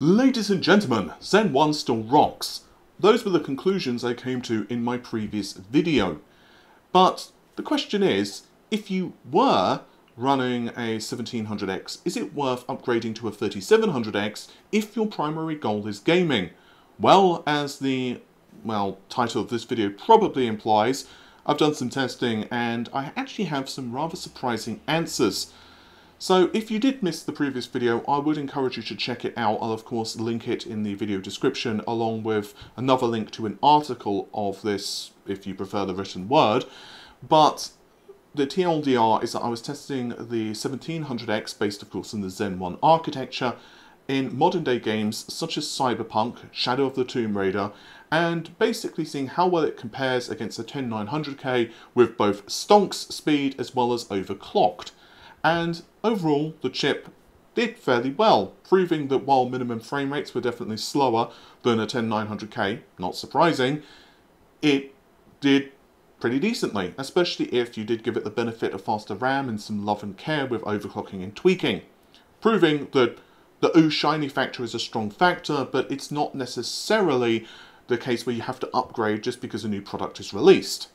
Ladies and gentlemen, Zen 1 still rocks. Those were the conclusions I came to in my previous video. But the question is, if you were running a 1700X, is it worth upgrading to a 3700X if your primary goal is gaming? Well, as the well title of this video probably implies, I've done some testing and I actually have some rather surprising answers. So if you did miss the previous video, I would encourage you to check it out. I'll of course link it in the video description along with another link to an article of this if you prefer the written word. But the TLDR is that I was testing the 1700X based of course on the Zen 1 architecture in modern day games such as Cyberpunk, Shadow of the Tomb Raider, and basically seeing how well it compares against the 10900K with both stonks speed as well as overclocked and overall the chip did fairly well, proving that while minimum frame rates were definitely slower than a 10900K, not surprising, it did pretty decently, especially if you did give it the benefit of faster RAM and some love and care with overclocking and tweaking, proving that the ooh shiny factor is a strong factor, but it's not necessarily the case where you have to upgrade just because a new product is released.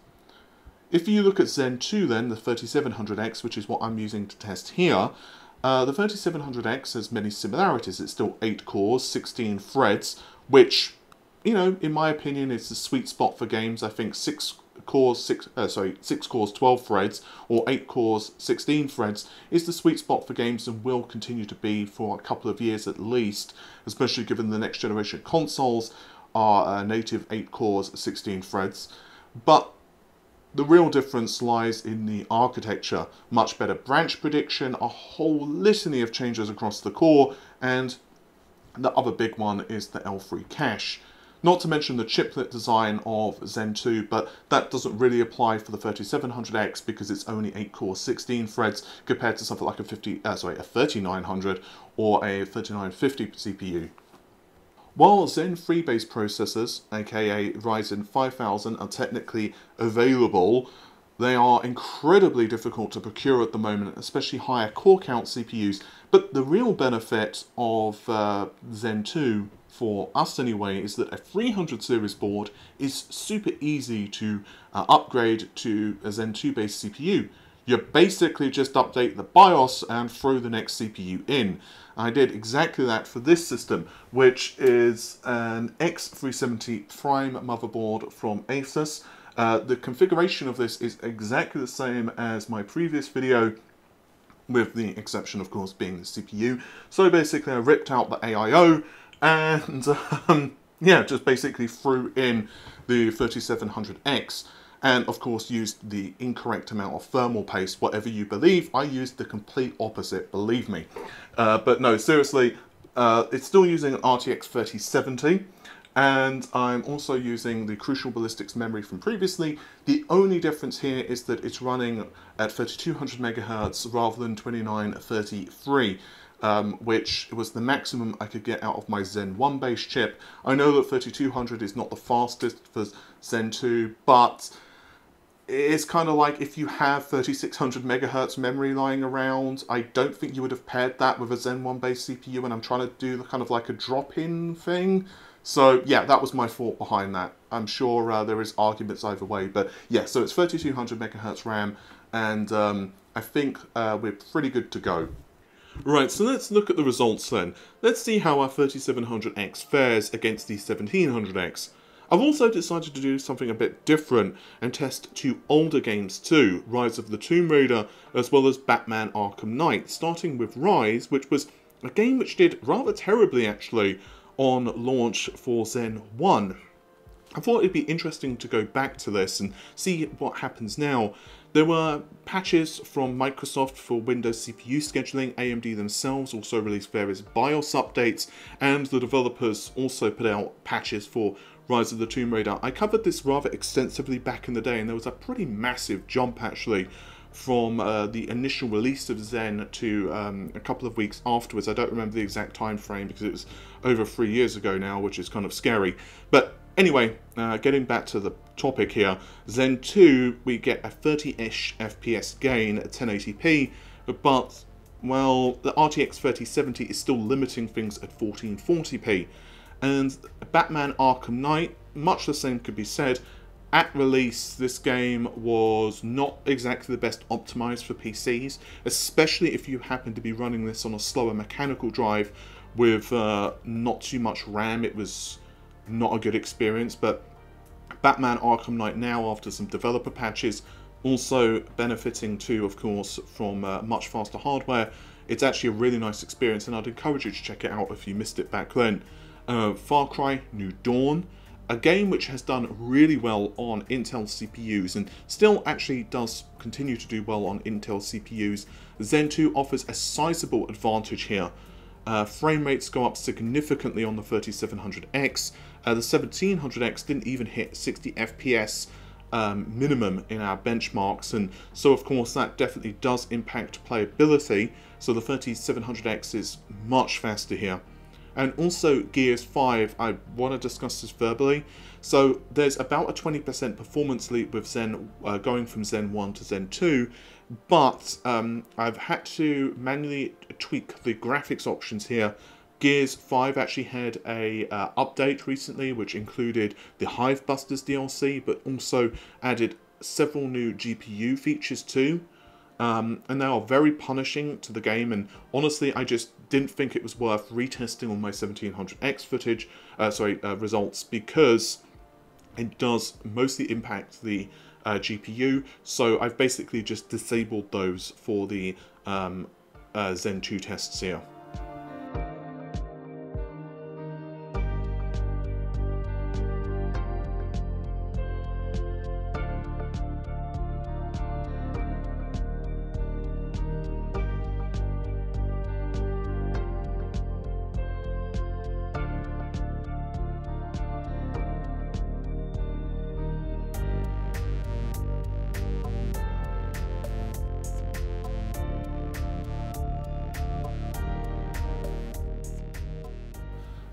If you look at Zen 2 then, the 3700X, which is what I'm using to test here, uh, the 3700X has many similarities. It's still 8 cores, 16 threads, which, you know, in my opinion, is the sweet spot for games. I think 6 cores, 6, uh, sorry, 6 cores, 12 threads, or 8 cores, 16 threads, is the sweet spot for games and will continue to be for a couple of years at least, especially given the next generation consoles are uh, native 8 cores, 16 threads. But the real difference lies in the architecture. Much better branch prediction, a whole litany of changes across the core, and the other big one is the L3 cache. Not to mention the chiplet design of Zen 2, but that doesn't really apply for the 3700X because it's only 8 core 16 threads compared to something like a 50, uh, sorry, a 3900 or a 3950 CPU. While Zen 3 based processors, aka Ryzen 5000, are technically available, they are incredibly difficult to procure at the moment, especially higher core count CPUs. But the real benefit of uh, Zen 2, for us anyway, is that a 300 series board is super easy to uh, upgrade to a Zen 2 based CPU. You basically just update the BIOS and throw the next CPU in. I did exactly that for this system, which is an X370 Prime motherboard from Asus. Uh, the configuration of this is exactly the same as my previous video, with the exception, of course, being the CPU. So basically, I ripped out the AIO and, um, yeah, just basically threw in the 3700X and of course used the incorrect amount of thermal paste, whatever you believe. I used the complete opposite, believe me. Uh, but no, seriously, uh, it's still using an RTX 3070 and I'm also using the Crucial Ballistix memory from previously. The only difference here is that it's running at 3200 megahertz rather than 2933. Um, which was the maximum I could get out of my Zen 1 base chip. I know that 3200 is not the fastest for Zen 2, but it's kind of like if you have 3600 megahertz memory lying around, I don't think you would have paired that with a Zen 1 based CPU and I'm trying to do the kind of like a drop-in thing. So yeah, that was my thought behind that. I'm sure uh, there is arguments either way, but yeah, so it's 3200 megahertz RAM and um, I think uh, we're pretty good to go. Right, so let's look at the results then. Let's see how our 3700X fares against the 1700X. I've also decided to do something a bit different and test two older games too, Rise of the Tomb Raider as well as Batman Arkham Knight, starting with Rise, which was a game which did rather terribly actually on launch for Zen 1. I thought it'd be interesting to go back to this and see what happens now. There were patches from Microsoft for Windows CPU scheduling, AMD themselves also released various BIOS updates, and the developers also put out patches for Rise of the Tomb Raider. I covered this rather extensively back in the day, and there was a pretty massive jump actually from uh, the initial release of Zen to um, a couple of weeks afterwards. I don't remember the exact time frame because it was over three years ago now, which is kind of scary. But anyway, uh, getting back to the topic here, Zen 2, we get a 30-ish FPS gain at 1080p, but well, the RTX 3070 is still limiting things at 1440p. And Batman Arkham Knight, much the same could be said. At release, this game was not exactly the best optimized for PCs, especially if you happen to be running this on a slower mechanical drive with uh, not too much RAM. It was not a good experience, but Batman Arkham Knight now, after some developer patches, also benefiting too, of course, from uh, much faster hardware. It's actually a really nice experience, and I'd encourage you to check it out if you missed it back then. Uh, Far Cry New Dawn, a game which has done really well on Intel CPUs and still actually does continue to do well on Intel CPUs. Zen 2 offers a sizable advantage here. Uh, frame rates go up significantly on the 3700X. Uh, the 1700X didn't even hit 60 FPS um, minimum in our benchmarks and so of course that definitely does impact playability so the 3700X is much faster here and also Gears 5 I want to discuss this verbally so there's about a 20% performance leap with Zen uh, going from Zen 1 to Zen 2 but um, I've had to manually tweak the graphics options here Gears 5 actually had a uh, update recently which included the Hivebusters DLC but also added several new GPU features too. Um, and they are very punishing to the game and honestly I just didn't think it was worth retesting on my 1700X footage, uh, sorry, uh, results because it does mostly impact the uh, GPU so I've basically just disabled those for the um, uh, Zen 2 tests here.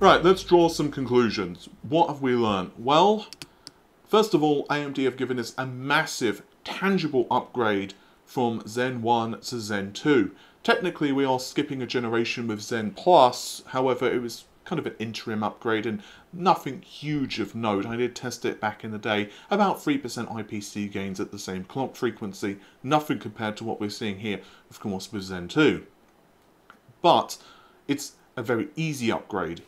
Right, let's draw some conclusions. What have we learned? Well, first of all, AMD have given us a massive, tangible upgrade from Zen 1 to Zen 2. Technically, we are skipping a generation with Zen Plus, however, it was kind of an interim upgrade and nothing huge of note. I did test it back in the day, about 3% IPC gains at the same clock frequency, nothing compared to what we're seeing here, of course, with Zen 2. But it's a very easy upgrade.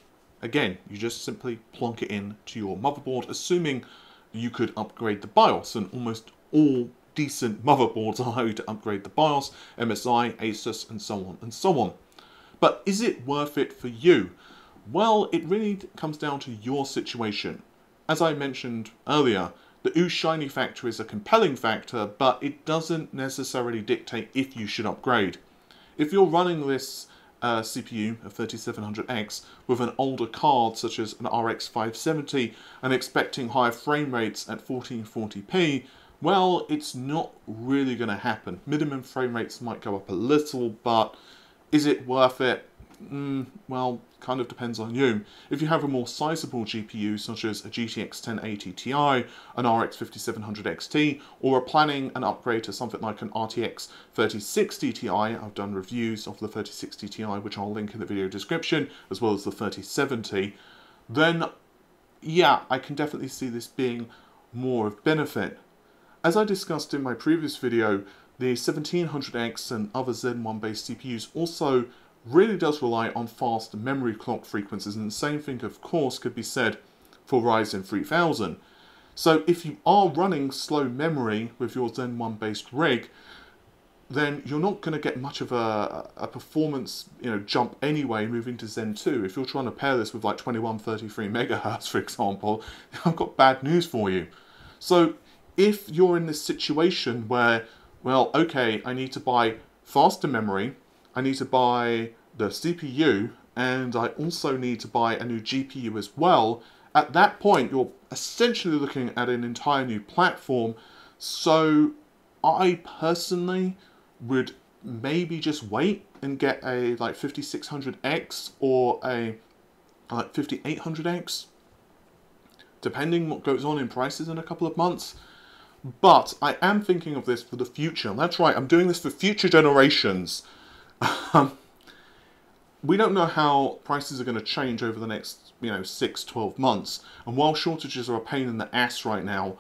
Again, you just simply plonk it in to your motherboard, assuming you could upgrade the BIOS, and almost all decent motherboards allow you to upgrade the BIOS, MSI, Asus, and so on and so on. But is it worth it for you? Well, it really comes down to your situation. As I mentioned earlier, the ooh shiny factor is a compelling factor, but it doesn't necessarily dictate if you should upgrade. If you're running this uh, CPU, a 3700X, with an older card such as an RX 570 and expecting higher frame rates at 1440p, well, it's not really going to happen. Minimum frame rates might go up a little, but is it worth it? Mm, well, kind of depends on you. If you have a more sizable GPU, such as a GTX 1080 Ti, an RX 5700 XT, or are planning an upgrade to something like an RTX 3060 Ti, I've done reviews of the 3060 Ti, which I'll link in the video description, as well as the 3070, then yeah, I can definitely see this being more of benefit. As I discussed in my previous video, the 1700X and other Zen 1 based CPUs also really does rely on fast memory clock frequencies, and the same thing, of course, could be said for Ryzen 3000. So if you are running slow memory with your Zen 1 based rig, then you're not going to get much of a, a performance you know jump anyway moving to Zen 2. If you're trying to pair this with like 2133 megahertz, for example, I've got bad news for you. So if you're in this situation where, well, okay, I need to buy faster memory, I need to buy the CPU and I also need to buy a new GPU as well. At that point, you're essentially looking at an entire new platform. So I personally would maybe just wait and get a like 5600X or a like 5800X, depending what goes on in prices in a couple of months. But I am thinking of this for the future. That's right, I'm doing this for future generations. Um, we don't know how prices are going to change over the next, you know, 6, 12 months. And while shortages are a pain in the ass right now,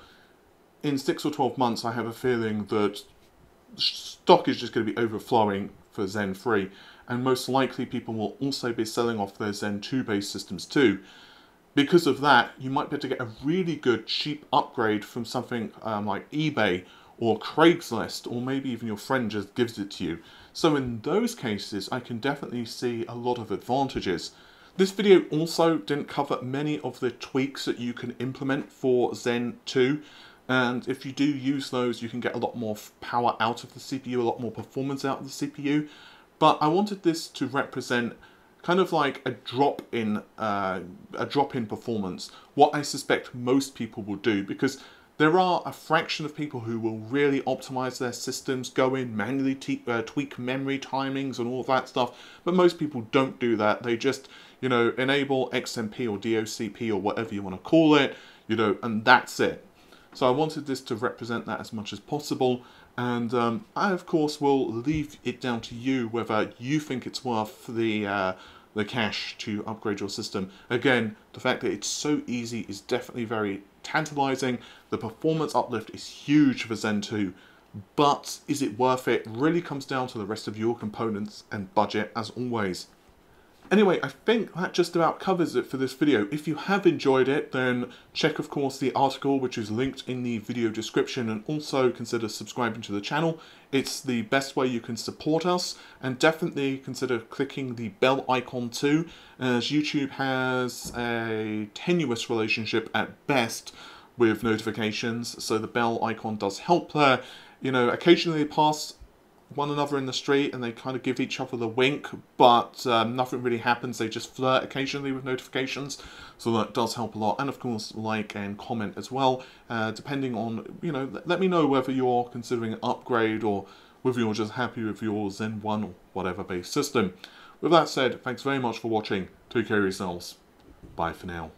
in 6 or 12 months I have a feeling that stock is just going to be overflowing for Zen 3 and most likely people will also be selling off their Zen 2 based systems too. Because of that, you might be able to get a really good cheap upgrade from something um, like eBay or Craigslist, or maybe even your friend just gives it to you. So in those cases, I can definitely see a lot of advantages. This video also didn't cover many of the tweaks that you can implement for Zen 2, and if you do use those, you can get a lot more power out of the CPU, a lot more performance out of the CPU. But I wanted this to represent kind of like a drop in uh, a drop in performance. What I suspect most people will do because there are a fraction of people who will really optimize their systems, go in manually uh, tweak memory timings and all that stuff, but most people don't do that. They just, you know, enable XMP or DOCP or whatever you want to call it, you know, and that's it. So I wanted this to represent that as much as possible. And um, I, of course, will leave it down to you whether you think it's worth the uh, the cash to upgrade your system. Again, the fact that it's so easy is definitely very tantalizing. The performance uplift is huge for Zen 2, but is it worth it? Really comes down to the rest of your components and budget as always. Anyway, I think that just about covers it for this video. If you have enjoyed it, then check, of course, the article, which is linked in the video description, and also consider subscribing to the channel. It's the best way you can support us, and definitely consider clicking the bell icon too, as YouTube has a tenuous relationship at best with notifications, so the bell icon does help there. You know, occasionally pass one another in the street and they kind of give each other the wink, but um, nothing really happens. They just flirt occasionally with notifications, so that does help a lot. And of course, like and comment as well, uh, depending on, you know, let me know whether you're considering an upgrade or whether you're just happy with your Zen 1 or whatever based system. With that said, thanks very much for watching. Take care of yourselves. Bye for now.